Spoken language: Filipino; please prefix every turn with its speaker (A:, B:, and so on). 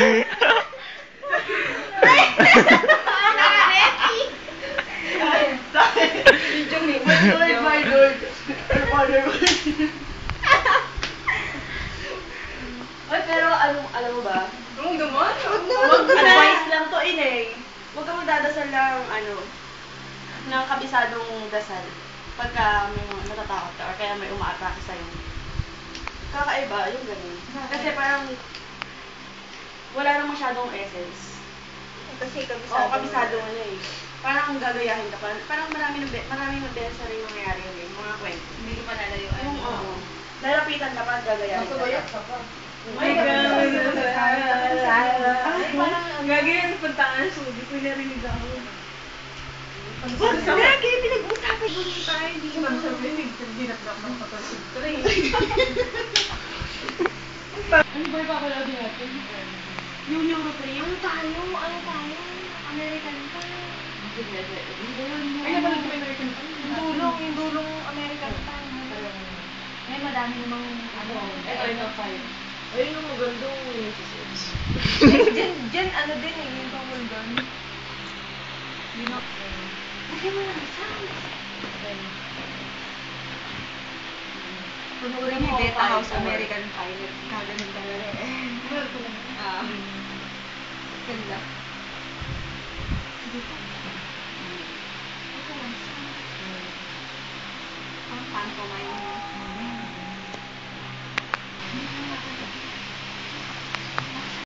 A: my
B: pero alam, alam ba?
A: Huwag naman.
C: Huwag naman,
B: to, ineng. Huwag ka magdadasal ng, ano, ng kabisadong dasal. Pagka may natatakot ka or kaya may umaatake sa'yo. Kakaiba, yung ganun. Kasi parang, wala nang masyadong essence.
C: Kasi kabisado.
B: Oo, kabisado mo na eh. Parang gagayahin ka pa. Parang marami ng, be- marami ng beses na rin nangyayari yun eh, mga kwento.
A: Hindi ko pa lalayuan.
B: Yung, oo. Lalapitan ka pa gagayahin ka
A: Masubayat
B: pa.
A: ka pa.
B: My God.
A: Ay, parang gagi yung puntaan sa Subi. Kung narinig ako.
C: Gagi, pinag-usapan ko rin tayo. Hindi
A: Hindi
C: naman
A: naman sabi, dinapnak ng kapatid ko rin. Ano ba yung papalagi natin?
B: Yung European.
C: Ano tayo? Ano tayo? American Pie.
A: Ay, napanood ko yung American Pie.
C: Yung dulong, yung dulong American Pie. May madami namang ano.
A: Ito, ito, five. Ayun yung magandang Mrs. X.
C: Diyan, diyan ano din eh, yung tungkol doon. Yun ako. Lagyan mo ng sounds. Punurin mo Beta House American Pie. Kaganon talaga eh
A: maganda. Sige po. Ito lang
C: siya. Ang pantomime niya.